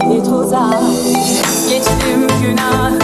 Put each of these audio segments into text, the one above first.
bir tuzak Geçtim günah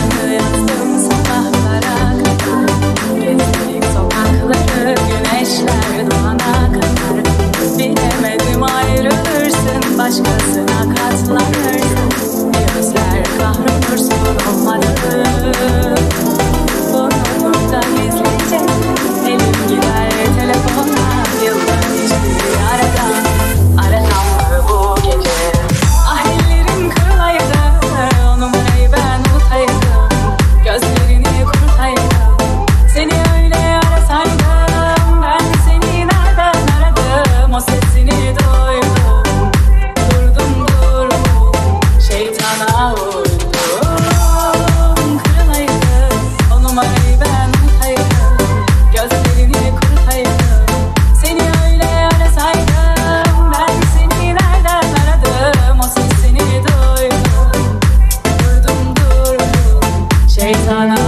Shaitan